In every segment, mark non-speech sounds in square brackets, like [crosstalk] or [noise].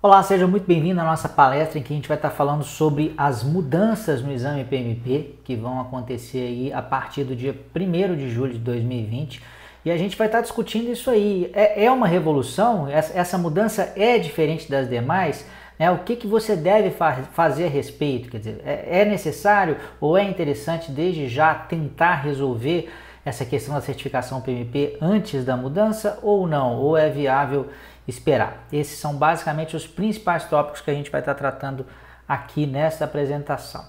Olá, seja muito bem-vindo à nossa palestra em que a gente vai estar falando sobre as mudanças no exame PMP que vão acontecer aí a partir do dia 1 de julho de 2020. E a gente vai estar discutindo isso aí. É, é uma revolução? Essa mudança é diferente das demais? Né? O que, que você deve fa fazer a respeito? Quer dizer, é, é necessário ou é interessante desde já tentar resolver essa questão da certificação PMP antes da mudança ou não? Ou é viável esperar. Esses são basicamente os principais tópicos que a gente vai estar tratando aqui nessa apresentação.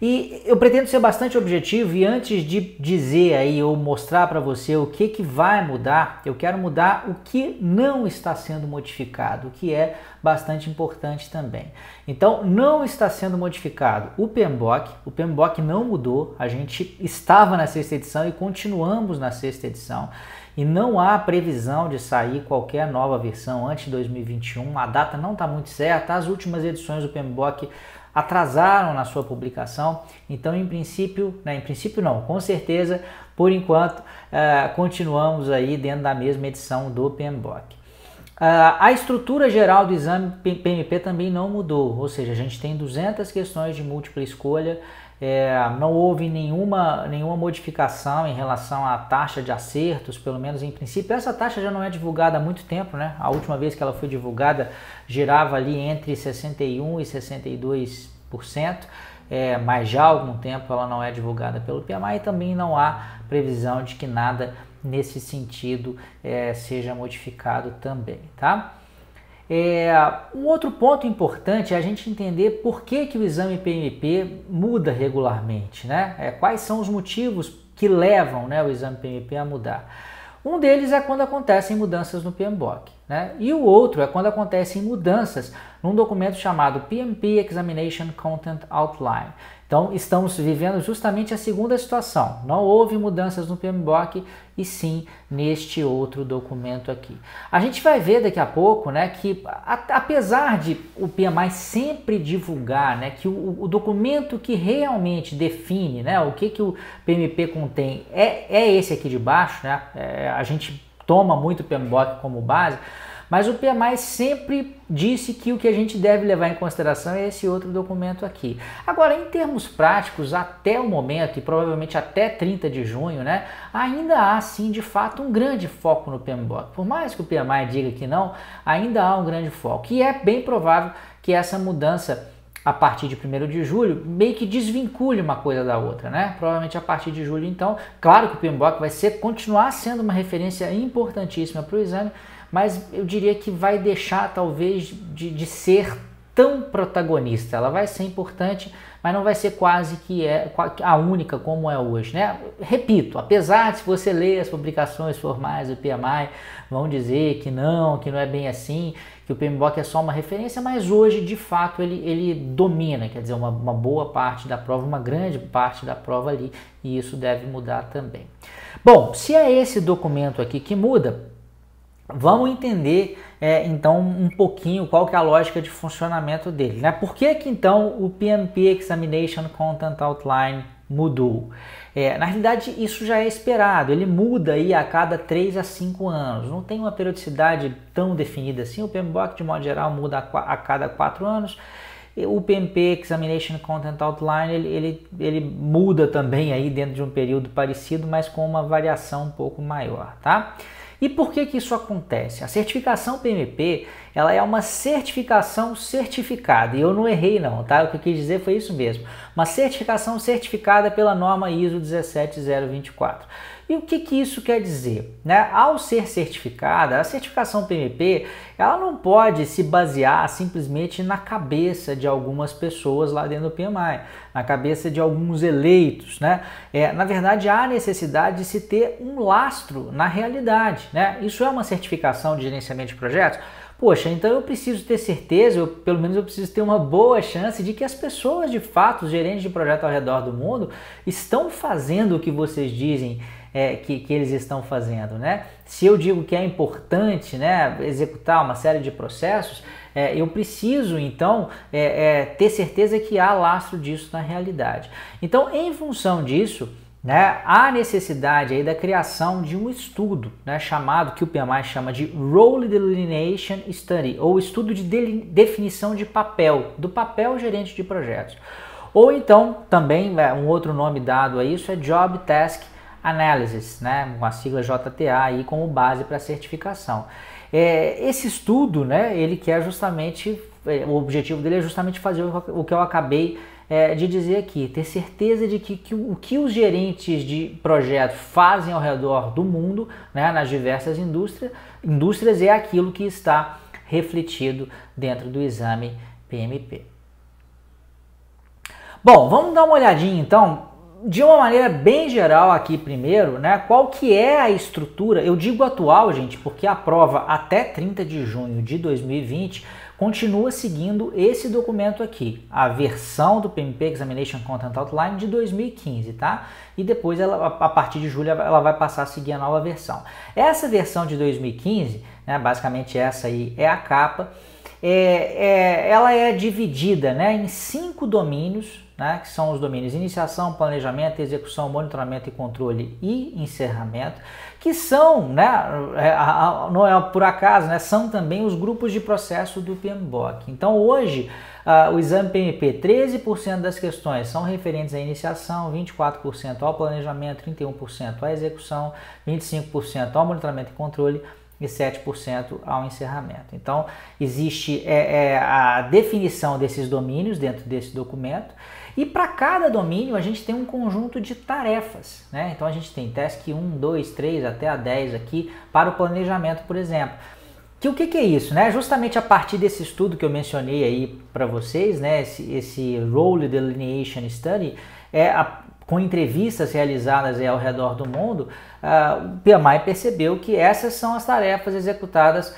E eu pretendo ser bastante objetivo e antes de dizer aí ou mostrar para você o que, que vai mudar, eu quero mudar o que não está sendo modificado, o que é bastante importante também. Então, não está sendo modificado o PMBOK, o PMBOK não mudou, a gente estava na sexta edição e continuamos na sexta edição e não há previsão de sair qualquer nova versão antes de 2021. A data não está muito certa. As últimas edições do PMBOK atrasaram na sua publicação. Então, em princípio, né, em princípio não, com certeza, por enquanto, uh, continuamos aí dentro da mesma edição do PMBOK. Uh, a estrutura geral do exame PMP também não mudou, ou seja, a gente tem 200 questões de múltipla escolha é, não houve nenhuma, nenhuma modificação em relação à taxa de acertos, pelo menos em princípio. Essa taxa já não é divulgada há muito tempo, né? A última vez que ela foi divulgada girava ali entre 61% e 62%, é, mas já há algum tempo ela não é divulgada pelo PMI e também não há previsão de que nada nesse sentido é, seja modificado também, tá? É, um outro ponto importante é a gente entender por que, que o exame PMP muda regularmente, né? É, quais são os motivos que levam né, o exame PMP a mudar. Um deles é quando acontecem mudanças no PMBOK, né? E o outro é quando acontecem mudanças num documento chamado PMP Examination Content Outline. Então, estamos vivendo justamente a segunda situação. Não houve mudanças no PMBOK e sim neste outro documento aqui. A gente vai ver daqui a pouco né, que, a, apesar de o PMI sempre divulgar né, que o, o, documento que realmente define né, o que, que o PMP contém é, é esse aqui de baixo, né, é, a gente toma muito o PMBOK como base, mas o PMI sempre disse que o que a gente deve levar em consideração é esse outro documento aqui. Agora, em termos práticos, até o momento, e provavelmente até 30 de junho, né, ainda há sim de fato um grande foco no PMBOK. Por mais que o PMI diga que não, ainda há um grande foco. E é bem provável que essa mudança a partir de 1 de julho, meio que desvincule uma coisa da outra, né? Provavelmente a partir de julho, então, claro que o PMBOK vai ser, continuar sendo uma referência importantíssima para o exame, mas eu diria que vai deixar talvez de, de ser tão protagonista. Ela vai ser importante, mas não vai ser quase que é a única como é hoje, né? Repito, apesar de se você ler as publicações formais do PMI, vão dizer que não, que não é bem assim, que o PMBOK é só uma referência, mas hoje de fato ele, ele domina, quer dizer, uma, uma boa parte da prova, uma grande parte da prova ali, e isso deve mudar também. Bom, se é esse documento aqui que muda, Vamos entender é, então um pouquinho qual que é a lógica de funcionamento dele. Né? Por que, que então o PMP Examination Content Outline mudou? É, na realidade isso já é esperado, ele muda aí a cada 3 a 5 anos, não tem uma periodicidade tão definida assim, o PMBOK de modo geral muda a, a cada 4 anos, o PMP Examination Content Outline ele, ele, ele muda também aí dentro de um período parecido, mas com uma variação um pouco maior, tá? E por que, que isso acontece? A certificação PMP ela é uma certificação certificada, e eu não errei não, tá? O que eu quis dizer foi isso mesmo. Uma certificação certificada pela norma ISO 17024. E o que, que isso quer dizer? Né? Ao ser certificada, a certificação PMP ela não pode se basear simplesmente na cabeça de algumas pessoas lá dentro do PMI, na cabeça de alguns eleitos. Né? É, na verdade, há necessidade de se ter um lastro na realidade. Né? Isso é uma certificação de gerenciamento de projetos? Poxa, então eu preciso ter certeza, eu, pelo menos eu preciso ter uma boa chance de que as pessoas de fato, os gerentes de projeto ao redor do mundo, estão fazendo o que vocês dizem é, que, que eles estão fazendo. Né? Se eu digo que é importante né, executar uma série de processos, é, eu preciso então é, é ter certeza que há lastro disso na realidade. Então, em função disso, né, há necessidade aí da criação de um estudo né, chamado, que o PMI chama de Role Delineation Study, ou estudo de definição de papel, do papel gerente de projetos. Ou então, também, é, um outro nome dado a isso é Job Task Analysis, né, com a sigla JTA aí como base para certificação. É, esse estudo, né, ele quer justamente, é, o objetivo dele é justamente fazer o que eu acabei é, de dizer aqui, ter certeza de que, que, o que os gerentes de projeto fazem ao redor do mundo, né, nas diversas indústrias, indústrias, é aquilo que está refletido dentro do exame PMP. Bom, vamos dar uma olhadinha então de uma maneira bem geral aqui primeiro, né, qual que é a estrutura, eu digo atual, gente, porque a prova até 30 de junho de 2020 continua seguindo esse documento aqui, a versão do PMP Examination Content Outline de 2015, tá? E depois, ela, a partir de julho, ela vai passar a seguir a nova versão. Essa versão de 2015, né, basicamente essa aí é a capa, é, é, ela é dividida né, em cinco domínios, né, que são os domínios iniciação, planejamento, execução, monitoramento e controle e encerramento, que são, né, é, não é por acaso, né, são também os grupos de processo do PMBOK. Então hoje uh, o exame PMP, 13% das questões são referentes à iniciação, 24% ao planejamento, 31% à execução, 25% ao monitoramento e controle e 7% ao encerramento. Então, existe é, é, a definição desses domínios dentro desse documento e para cada domínio a gente tem um conjunto de tarefas. Né? Então, a gente tem task 1, 2, 3 até a 10 aqui para o planejamento, por exemplo. Que o que, que, é isso? Né? Justamente a partir desse estudo que eu mencionei aí para vocês, né? esse, esse Role Delineation Study, é a, com entrevistas realizadas ao redor do mundo, uh, o PMI percebeu que essas são as tarefas executadas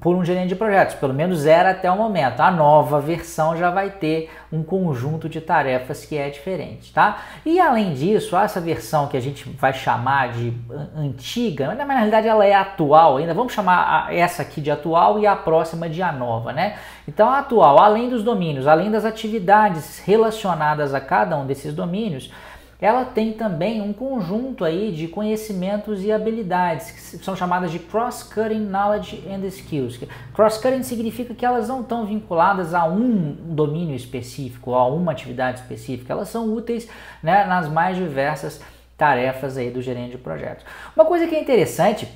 por um gerente de projetos, pelo menos era até o momento. A nova versão já vai ter um conjunto de tarefas que é diferente, tá? E além disso, essa versão que a gente vai chamar de antiga, mas na realidade ela é atual ainda, vamos chamar essa aqui de atual e a próxima de a nova, né? Então a atual, além dos domínios, além das atividades relacionadas a cada um desses domínios, ela tem também um conjunto aí de conhecimentos e habilidades que são chamadas de cross-cutting knowledge and skills. Cross-cutting significa que elas não estão vinculadas a um domínio específico, a uma atividade específica, elas são úteis né, nas mais diversas tarefas aí do gerente de projetos. Uma coisa que é interessante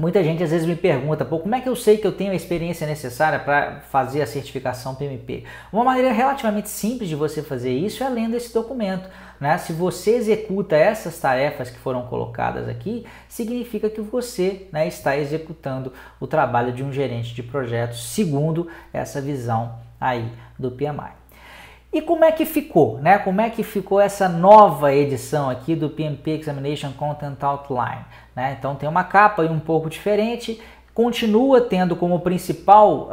Muita gente às vezes me pergunta, pô, como é que eu sei que eu tenho a experiência necessária para fazer a certificação PMP? Uma maneira relativamente simples de você fazer isso é lendo esse documento. Né? Se você executa essas tarefas que foram colocadas aqui, significa que você né, está executando o trabalho de um gerente de projetos segundo essa visão aí do PMI. E como é que ficou, né? Como é que ficou essa nova edição aqui do PMP Examination Content Outline? Né? Então tem uma capa um pouco diferente, continua tendo como principal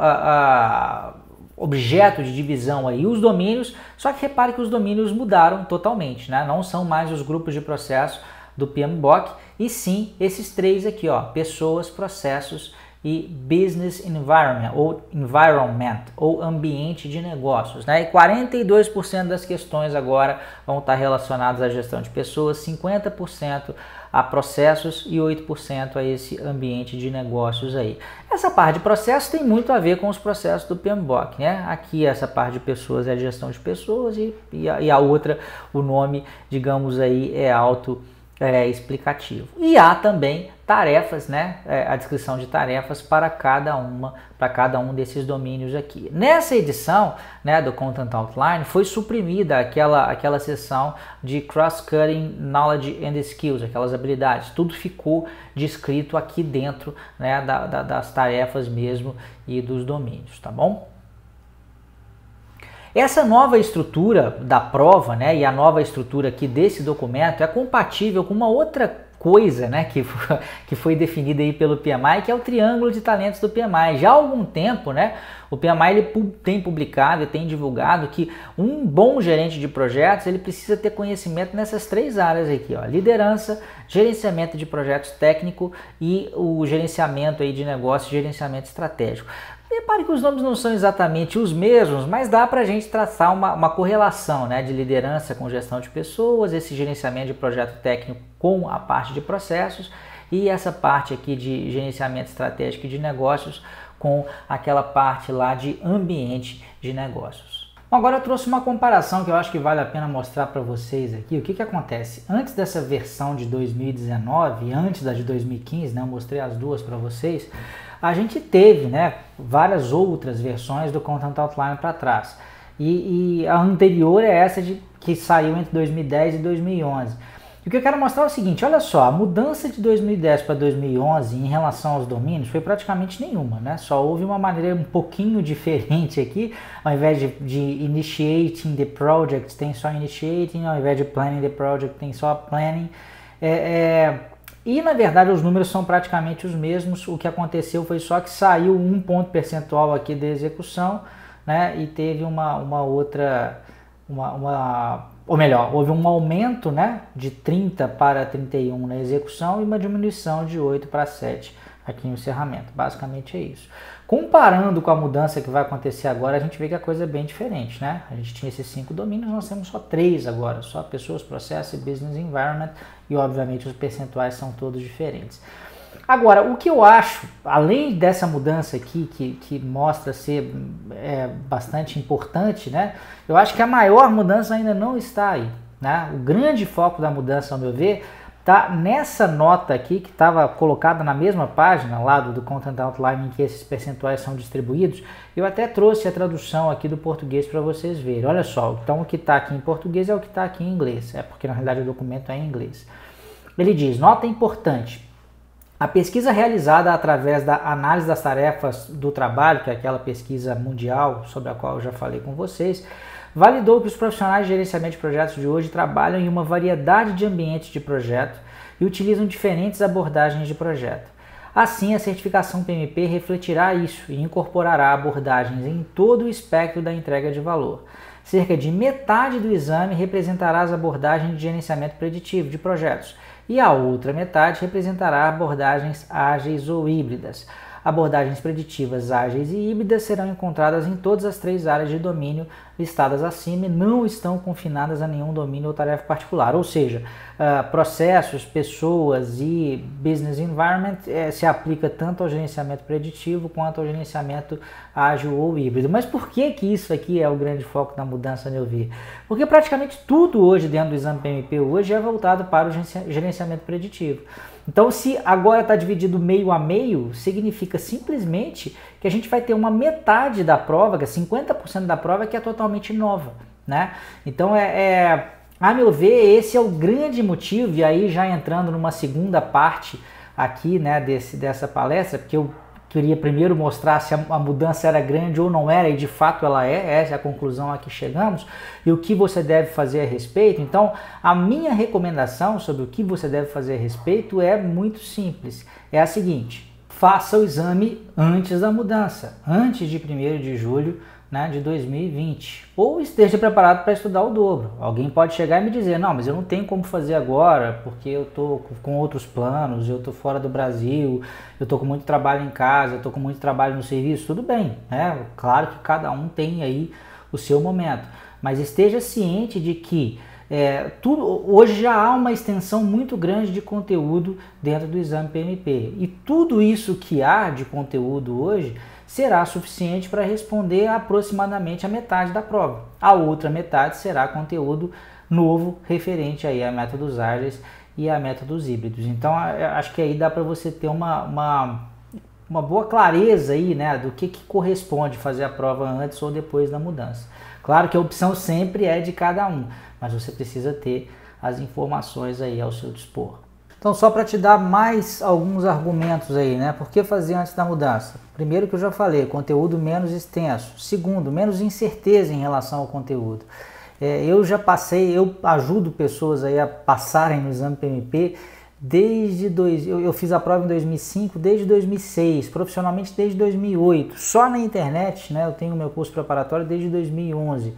objeto de divisão aí os domínios, só que repare que os domínios mudaram totalmente, né? Não são mais os grupos de processo do PMBOK, e sim esses três aqui, ó, pessoas, processos e business environment ou environment ou ambiente de negócios, né? E 42% das questões agora vão estar relacionadas à gestão de pessoas, 50% a processos e 8% a esse ambiente de negócios aí. Essa parte de processos tem muito a ver com os processos do PMBOK, né? Aqui essa parte de pessoas é a gestão de pessoas e, e, a, e a outra, o nome, digamos aí, é auto é, explicativo. E há também tarefas, né? É, a descrição de tarefas para cada uma, para cada um desses domínios aqui. Nessa edição, né, do Content Outline, foi suprimida aquela aquela seção de cross-cutting knowledge and skills, aquelas habilidades. Tudo ficou descrito aqui dentro, né, da, da, das tarefas mesmo e dos domínios, tá bom? Essa nova estrutura da prova, né, e a nova estrutura aqui desse documento é compatível com uma outra coisa, né, que, [laughs] que foi definida aí pelo PMI, que é o triângulo de talentos do PMI. Já há algum tempo, né, o PMI ele tem publicado e tem divulgado que um bom gerente de projetos ele precisa ter conhecimento nessas três áreas aqui, ó, liderança, gerenciamento de projetos técnico e o gerenciamento aí de negócio, gerenciamento estratégico. Repare que os nomes não são exatamente os mesmos, mas dá para a gente traçar uma, uma correlação né, de liderança com gestão de pessoas, esse gerenciamento de projeto técnico com a parte de processos e essa parte aqui de gerenciamento estratégico de negócios com aquela parte lá de ambiente de negócios. Agora eu trouxe uma comparação que eu acho que vale a pena mostrar para vocês aqui. O que, que acontece? Antes dessa versão de 2019, antes da de 2015, né, eu mostrei as duas para vocês, a gente teve né, várias outras versões do Content Outline para trás. E, e, a anterior é essa de, que saiu entre 2010 e 2011. E o que eu quero mostrar é o seguinte, olha só, a mudança de 2010 para 2011 em relação aos domínios foi praticamente nenhuma, né? Só houve uma maneira um pouquinho [laughs] diferente aqui, ao invés de, de initiating the project tem só initiating, ao invés de planning the project tem só planning. É, é, e na verdade os números são praticamente os mesmos. O que aconteceu foi só que saiu um ponto percentual aqui da execução, né? E teve uma, uma outra, uma, uma, ou melhor, houve um aumento, né? De 30 para 31 na execução e uma diminuição de 8 para 7 aqui no encerramento. Basicamente é isso. Comparando com a mudança que vai acontecer agora, a gente vê que a coisa é bem diferente, né? A gente tinha esses cinco domínios, nós temos só três agora, só pessoas, processo e business environment, e obviamente os percentuais são todos diferentes. Agora, o que eu acho, além dessa mudança aqui, que, que mostra ser é, bastante importante, né? Eu acho que a maior mudança ainda não está aí. Né? O grande foco da mudança, ao meu ver, tá nessa nota aqui que estava colocada na mesma página lá do, do Content Outline em que esses percentuais são distribuídos, eu até trouxe a tradução aqui do português para vocês verem. Olha só, então o que está aqui em português é o que está aqui em inglês, é porque na realidade o documento é em inglês. Ele diz, nota importante, a pesquisa realizada através da análise das tarefas do trabalho, que é aquela pesquisa mundial sobre a qual eu já falei com vocês, validou que os profissionais de gerenciamento de projetos de hoje trabalham em uma variedade de ambientes de projeto e utilizam diferentes abordagens de projeto. Assim, a certificação PMP refletirá isso e incorporará abordagens em todo o espectro da entrega de valor. Cerca de metade do exame representará as abordagens de gerenciamento preditivo de projetos e a outra metade representará abordagens ágeis ou híbridas. Abordagens preditivas ágeis e híbridas serão encontradas em todas as três áreas de domínio listadas acima e não estão confinadas a nenhum domínio ou tarefa particular. Ou seja, uh, processos, pessoas e business environment eh, se aplica tanto ao gerenciamento preditivo quanto ao gerenciamento ágil ou híbrido. Mas por que, que isso aqui é o grande foco da mudança, meu ver? Porque praticamente tudo hoje dentro do exame PMP hoje é voltado para o gerenciamento preditivo. Então, se agora está dividido meio a meio, significa simplesmente que a gente vai ter uma metade da prova, que é 50% da prova, que é totalmente nova. Né? Então, é, é, a meu ver, esse é o grande motivo, e aí já entrando numa segunda parte aqui né, desse, dessa palestra, porque eu queria primeiro mostrar se a, mudança era grande ou não era, e de fato ela é, essa é a conclusão a que chegamos, e o que você deve fazer a respeito. Então, a minha recomendação sobre o que você deve fazer a respeito é muito simples: é a seguinte, faça o exame antes da mudança, antes de 1 de julho né, de 2020. Ou esteja preparado para estudar o dobro. Alguém pode chegar e me dizer: não, mas eu não tenho como fazer agora porque eu estou com outros planos, eu estou fora do Brasil, eu estou com muito trabalho em casa, eu estou com muito trabalho no serviço. Tudo bem, né? Claro que cada um tem aí o seu momento, mas esteja ciente de que é, tudo, hoje já há uma extensão muito grande de conteúdo dentro do exame PMP e tudo isso que há de conteúdo hoje será suficiente para responder aproximadamente a metade da prova. A outra metade será conteúdo novo referente aí a métodos ágeis e a métodos híbridos. Então acho que aí dá para você ter uma, uma, uma, boa clareza aí, né, do que, que corresponde fazer a prova antes ou depois da mudança. Claro que a opção sempre é de cada um, mas você precisa ter as informações aí ao seu dispor. Então, só para te dar mais alguns argumentos aí, né? Por que fazer antes da mudança? Primeiro que eu já falei, conteúdo menos extenso. Segundo, menos incerteza em relação ao conteúdo. É, eu já passei, eu ajudo pessoas aí a passarem no exame PMP desde dois, eu, eu fiz a prova em 2005, desde 2006, profissionalmente desde 2008. Só na internet, né? Eu tenho meu curso preparatório desde 2011.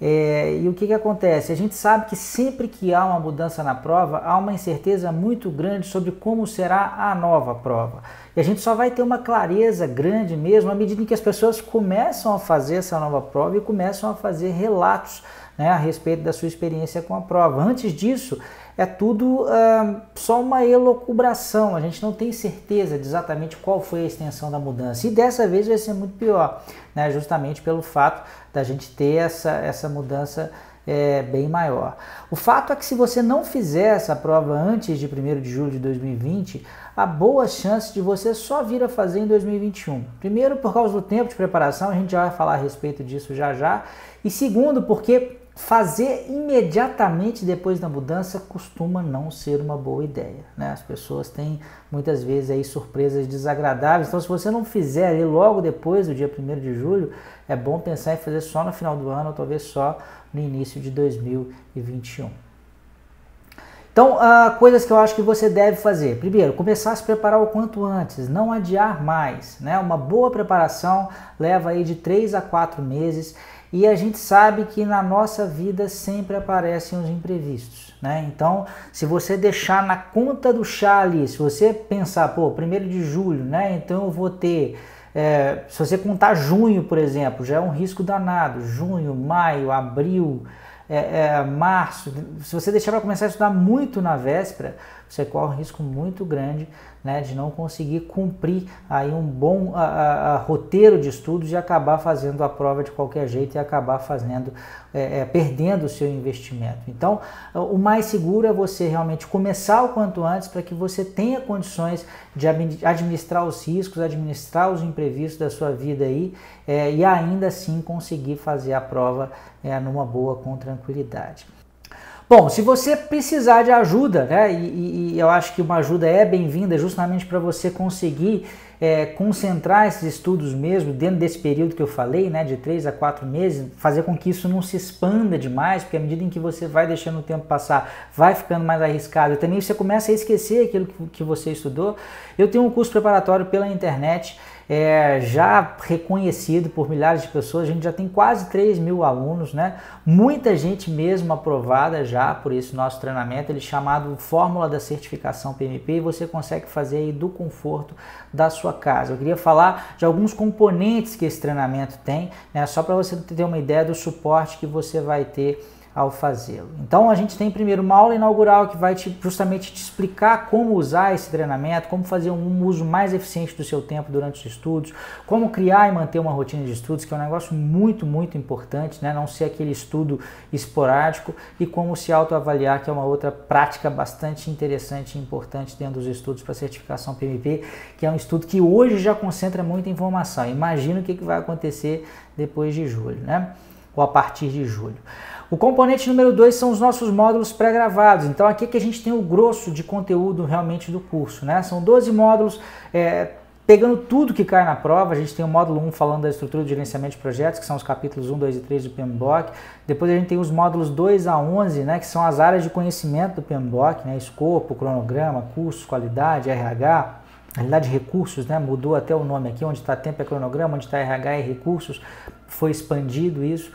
É, e o que, que acontece? A gente sabe que sempre que há uma mudança na prova, há uma incerteza muito grande sobre como será a nova prova. E a gente só vai ter uma clareza grande mesmo à medida em que as pessoas começam a fazer essa nova prova e começam a fazer relatos né, a respeito da sua experiência com a prova. Antes disso, é tudo uh, só uma elocubração, a gente não tem certeza de exatamente qual foi a extensão da mudança. E dessa vez vai ser muito pior, né, justamente pelo fato da gente ter essa, essa mudança é, bem maior. O fato é que se você não fizer essa prova antes de 1 de julho de 2020, há boas chances de você só vir a fazer em 2021. Primeiro, por causa do tempo de preparação, a gente já vai falar a respeito disso já já. E segundo, porque fazer imediatamente depois da mudança costuma não ser uma boa ideia. Né? As pessoas têm muitas vezes aí surpresas desagradáveis. Então, se você não fizer logo depois do dia 1 de julho, é bom pensar em fazer só no final do ano ou talvez só no início de 2021. Então, uh, coisas que eu acho que você deve fazer. Primeiro, começar a se preparar o quanto antes, não adiar mais. Né? Uma boa preparação leva aí de 3 a 4 meses e a gente sabe que na nossa vida sempre aparecem os imprevistos, né? Então, se você deixar na conta do chá ali, se você pensar, pô, primeiro de julho, né? Então eu vou ter, é, se você contar junho, por exemplo, já é um risco danado. Junho, maio, abril, é, é, março. Se você deixar para começar a estudar muito na véspera, você corre um risco muito grande né, de não conseguir cumprir aí um bom a, a, a, roteiro de estudos e acabar fazendo a prova de qualquer jeito e acabar fazendo é, é, perdendo o seu investimento. Então, o mais seguro é você realmente começar o quanto antes para que você tenha condições de administrar os riscos, administrar os imprevistos da sua vida aí é, e ainda assim conseguir fazer a prova é, numa boa com tranquilidade. Bom, se você precisar de ajuda, né, e, e eu acho que uma ajuda é bem-vinda justamente para você conseguir é, concentrar esses estudos mesmo dentro desse período que eu falei, né, de 3 a 4 meses, fazer com que isso não se expanda demais, porque à medida em que você vai deixando o tempo passar, vai ficando mais arriscado e também você começa a esquecer aquilo que você estudou. Eu tenho um curso preparatório pela internet é, já reconhecido por milhares de pessoas, a gente já tem quase 3 mil alunos, né? Muita gente mesmo aprovada já por esse nosso treinamento, ele é chamado Fórmula da Certificação PMP e você consegue fazer aí do conforto da sua casa. Eu queria falar de alguns componentes que esse treinamento tem, né? Só para você ter uma ideia do suporte que você vai ter ao fazê-lo. Então a gente tem primeiro uma aula inaugural que vai te, justamente te explicar como usar esse treinamento, como fazer um uso mais eficiente do seu tempo durante os estudos, como criar e manter uma rotina de estudos, que é um negócio muito, muito importante, né? não ser aquele estudo esporádico, e como se autoavaliar, que é uma outra prática bastante interessante e importante dentro dos estudos para certificação PMP, que é um estudo que hoje já concentra muita informação. Imagina o que, que vai acontecer depois de julho, né? ou a partir de julho. O componente número 2 são os nossos módulos pré-gravados. Então aqui é que a gente tem o grosso de conteúdo realmente do curso. Né? São 12 módulos é, pegando tudo que cai na prova. A gente tem o módulo 1 falando da estrutura de gerenciamento de projetos, que são os capítulos 1, 2 e 3 do PMBOK. Depois a gente tem os módulos 2 a 11, né, que são as áreas de conhecimento do PMBOK, né, escopo, cronograma, cursos, qualidade, RH. Realidade de recursos, né? mudou até o nome aqui, onde está tempo é cronograma, onde está RH e recursos, foi expandido isso.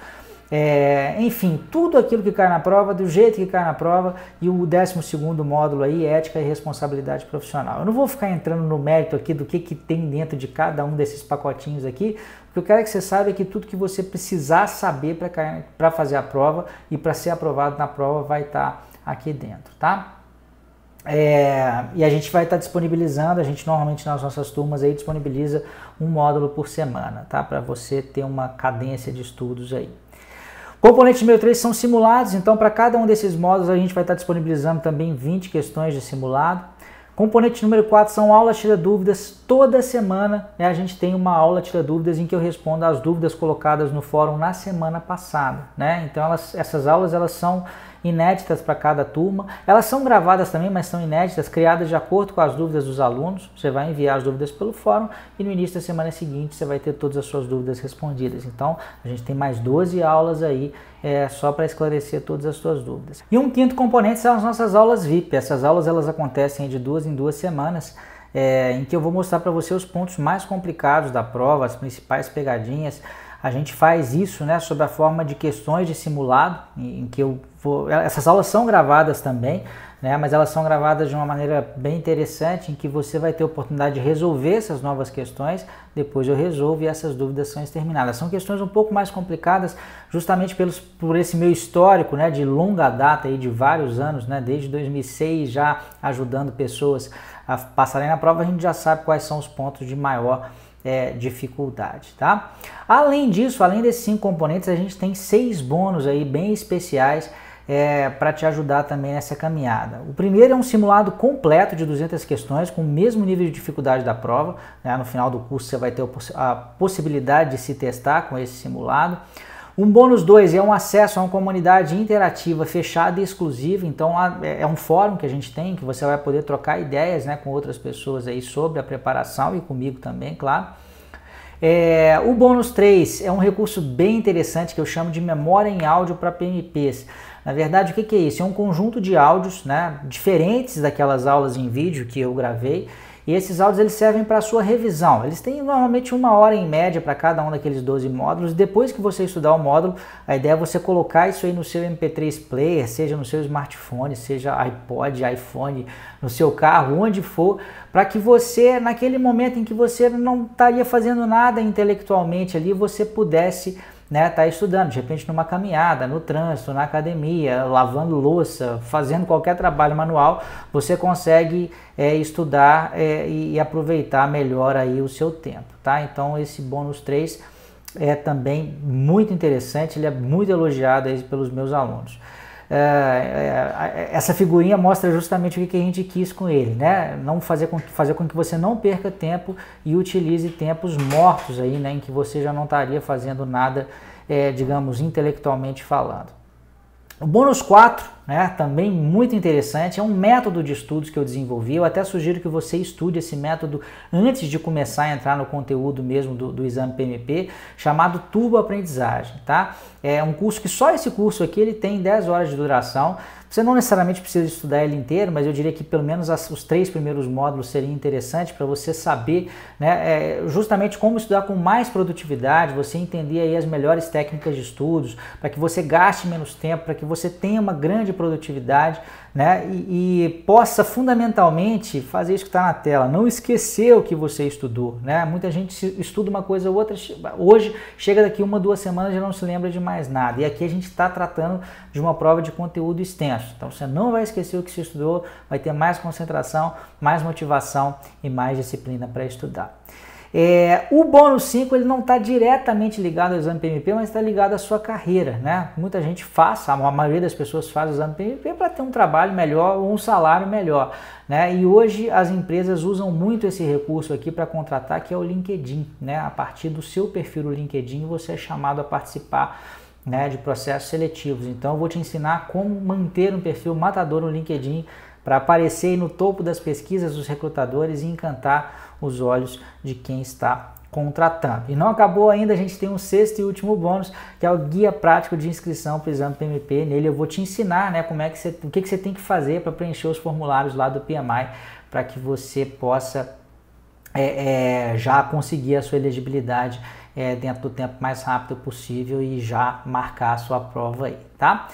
É, enfim, tudo aquilo que cai na prova, do jeito que cai na prova, e o 12 módulo aí, ética e responsabilidade profissional. Eu não vou ficar entrando no mérito aqui do que, que tem dentro de cada um desses pacotinhos aqui, o que eu quero é que você saiba é que tudo que você precisar saber para fazer a prova e para ser aprovado na prova vai estar tá aqui dentro, tá? É, e a gente vai estar tá disponibilizando, a gente normalmente nas nossas turmas aí disponibiliza um módulo por semana, tá? Para você ter uma cadência de estudos aí. Componentes número 3 são simulados, então para cada um desses módulos a gente vai estar disponibilizando também 20 questões de simulado. Componente número 4 são aulas tira dúvidas. Toda semana né, a gente tem uma aula tira dúvidas em que eu respondo as dúvidas colocadas no fórum na semana passada. Né? Então elas, essas aulas elas são inéditas para cada turma. Elas são gravadas também, mas são inéditas, criadas de acordo com as dúvidas dos alunos. Você vai enviar as dúvidas pelo fórum e no início da semana seguinte você vai ter todas as suas dúvidas respondidas. Então a gente tem mais 12 aulas aí é, só para esclarecer todas as suas dúvidas. E um quinto componente são as nossas aulas VIP. Essas aulas elas acontecem de duas em duas semanas. É, em que eu vou mostrar para você os pontos mais complicados da prova, as principais pegadinhas, A gente faz isso né, sob a forma de questões de simulado, em que eu Essas aulas são gravadas também, né, mas elas são gravadas de uma maneira bem interessante, em que você vai ter oportunidade de resolver essas novas questões, depois eu resolvo e essas dúvidas são exterminadas. São questões um pouco mais complicadas, justamente pelos, por esse meu histórico né, de longa data, aí, de vários anos, né, desde 2006 já ajudando pessoas a passarem na prova, a gente já sabe quais são os pontos de maior é, dificuldade, tá? Além disso, além desses cinco componentes, a gente tem seis bônus aí bem especiais é, para te ajudar também nessa caminhada. O primeiro é um simulado completo de 200 questões com o mesmo nível de dificuldade da prova. Né? No final do curso você vai ter a possibilidade de se testar com esse simulado. Um bônus 2 é um acesso a uma comunidade interativa fechada e exclusiva, então é, é um fórum que a gente tem que você vai poder trocar ideias né, com outras pessoas aí sobre a preparação e comigo também, claro. É, o bônus 3 é um recurso bem interessante que eu chamo de memória em áudio para PMPs. Na verdade, o que, é isso? É um conjunto de áudios né, diferentes daquelas aulas em vídeo que eu gravei e esses áudios eles servem para a sua revisão. Eles têm normalmente uma hora em média para cada um daqueles 12 módulos. Depois que você estudar o módulo, a ideia é você colocar isso aí no seu MP3 player, seja no seu smartphone, seja iPod, iPhone, no seu carro, onde for, para que você, naquele momento em que você não estaria fazendo nada intelectualmente ali, você pudesse né, tá estudando, de repente numa caminhada, no trânsito, na academia, lavando louça, fazendo qualquer trabalho manual, você consegue é, estudar é, e, aproveitar melhor aí o seu tempo, tá? Então esse bônus 3 é também muito interessante, ele é muito elogiado aí pelos meus alunos. É, é, essa figurinha mostra justamente o que a gente quis com ele, né? Não fazer com, fazer com que você não perca tempo e utilize tempos mortos aí, né? Em que você já não estaria fazendo nada, é, digamos, intelectualmente falando. O bônus 4, né, também muito interessante, é um método de estudos que eu desenvolvi. Eu até sugiro que você estude esse método antes de começar a entrar no conteúdo mesmo do, do exame PMP, chamado Turbo Aprendizagem. Tá? É um curso que só esse curso aqui ele tem 10 horas de duração. Você não necessariamente precisa estudar ele inteiro, mas eu diria que pelo menos as, os três primeiros módulos seriam interessantes para você saber né, é, justamente como estudar com mais produtividade, você entender aí as melhores técnicas de estudos, para que você gaste menos tempo, para que você tenha uma grande produtividade né? E, e, possa fundamentalmente fazer isso que está na tela, não esquecer o que você estudou, né? Muita gente estuda uma coisa ou outra, hoje chega daqui uma, duas semanas e já não se lembra de mais nada. E aqui a gente está tratando de uma prova de conteúdo extenso, então você não vai esquecer o que você estudou, vai ter mais concentração, mais motivação e mais disciplina para estudar. É, o bônus 5 ele não está diretamente ligado ao exame PMP, mas está ligado à sua carreira. Né? Muita gente faz, a maioria das pessoas faz o exame PMP para ter um trabalho melhor ou um salário melhor. Né? E hoje as empresas usam muito esse recurso aqui para contratar, que é o LinkedIn. Né? A partir do seu perfil no LinkedIn, você é chamado a participar né, de processos seletivos. Então eu vou te ensinar como manter um perfil matador no LinkedIn para aparecer no topo das pesquisas dos recrutadores e encantar os olhos de quem está contratando. E não acabou ainda, a gente tem um sexto e último bônus, que é o guia prático de inscrição para o exame PMP. Nele eu vou te ensinar né, como é que você, o que, que você tem que fazer para preencher os formulários lá do PMI, para que você possa é, é, já conseguir a sua elegibilidade é, dentro do tempo mais rápido possível e já marcar a sua prova aí, tá?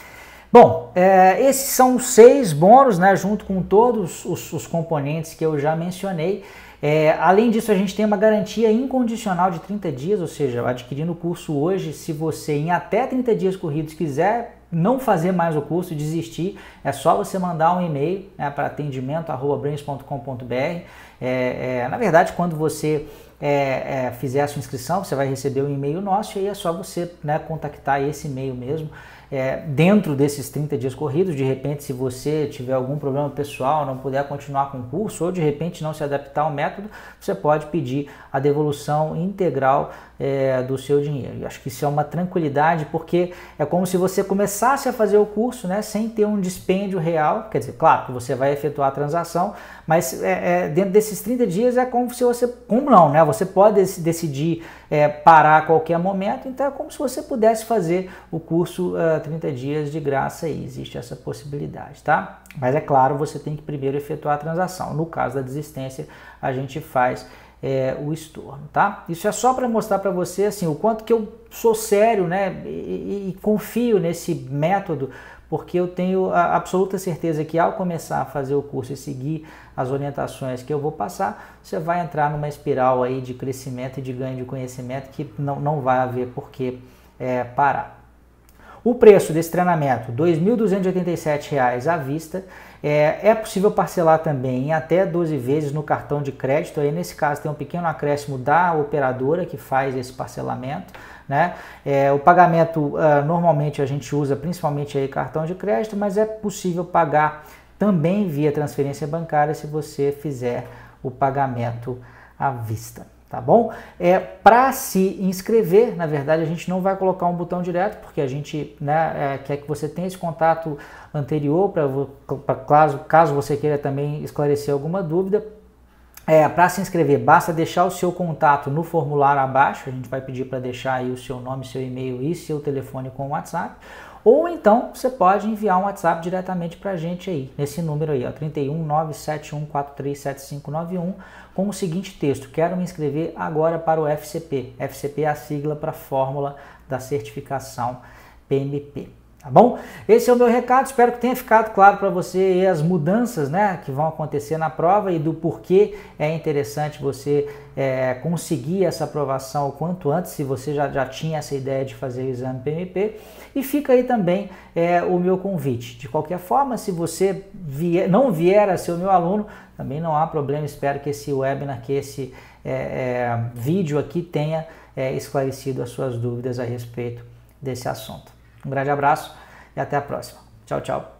Bom, é, esses são os seis bônus, né, junto com todos os, os componentes que eu já mencionei. É, além disso, a gente tem uma garantia incondicional de 30 dias, ou seja, adquirindo o curso hoje, se você em até 30 dias corridos quiser não fazer mais o curso, desistir, é só você mandar um e-mail né, para atendimento.brains.com.br. É, é, na verdade, quando você é, é, fizer a sua inscrição, você vai receber um e-mail nosso e aí é só você né, contactar esse e-mail mesmo é, dentro desses 30 dias corridos, de repente, se você tiver algum problema pessoal, não puder continuar com o curso, ou de repente não se adaptar ao método, você pode pedir a devolução integral é, do seu dinheiro. Eu acho que isso é uma tranquilidade, porque é como se você começasse a fazer o curso né, sem ter um dispêndio real. Quer dizer, claro que você vai efetuar a transação, mas é, é, dentro desses 30 dias é como se você. Como não, né? Você pode decidir é, parar a qualquer momento, então é como se você pudesse fazer o curso uh, 30 dias de graça aí. Existe essa possibilidade, tá? Mas é claro, você tem que primeiro efetuar a transação. No caso da desistência, a gente faz é, o estorno, tá? Isso é só para mostrar para você assim o quanto que eu sou sério, né? E, e, confio nesse método, porque eu tenho a absoluta certeza que ao começar a fazer o curso e seguir as orientações que eu vou passar, você vai entrar numa espiral aí de crescimento e de ganho de conhecimento que não, não vai haver por que é, parar. O preço desse treinamento, R$ 2.287 à vista. É, é, possível parcelar também em até 12 vezes no cartão de crédito. Aí nesse caso tem um pequeno acréscimo da operadora que faz esse parcelamento. Né? É, o pagamento uh, normalmente a gente usa principalmente aí cartão de crédito, mas é possível pagar também via transferência bancária se você fizer o pagamento à vista tá bom? É, Para se inscrever, na verdade, a gente não vai colocar um botão direto, porque a gente né, é, quer que você tenha esse contato anterior, para caso, caso você queira também esclarecer alguma dúvida. É, para se inscrever, basta deixar o seu contato no formulário abaixo, a gente vai pedir para deixar aí o seu nome, seu e-mail e seu telefone com o WhatsApp. Ou então você pode enviar um WhatsApp diretamente para a gente aí, nesse número aí, ó, 31 971437591, com o seguinte texto: Quero me inscrever agora para o FCP. FCP é a sigla para a fórmula da certificação PMP. Tá bom? Esse é o meu recado, espero que tenha ficado claro para você as mudanças né, que vão acontecer na prova e do porquê é interessante você é, conseguir essa aprovação o quanto antes, se você já, já tinha essa ideia de fazer o exame PMP. E fica aí também é, o meu convite. De qualquer forma, se você vier, não vier a ser o meu aluno, também não há problema, espero que esse webinar, que esse é, é vídeo aqui tenha é, esclarecido as suas dúvidas a respeito desse assunto. Um grande abraço e até a próxima. Tchau, tchau.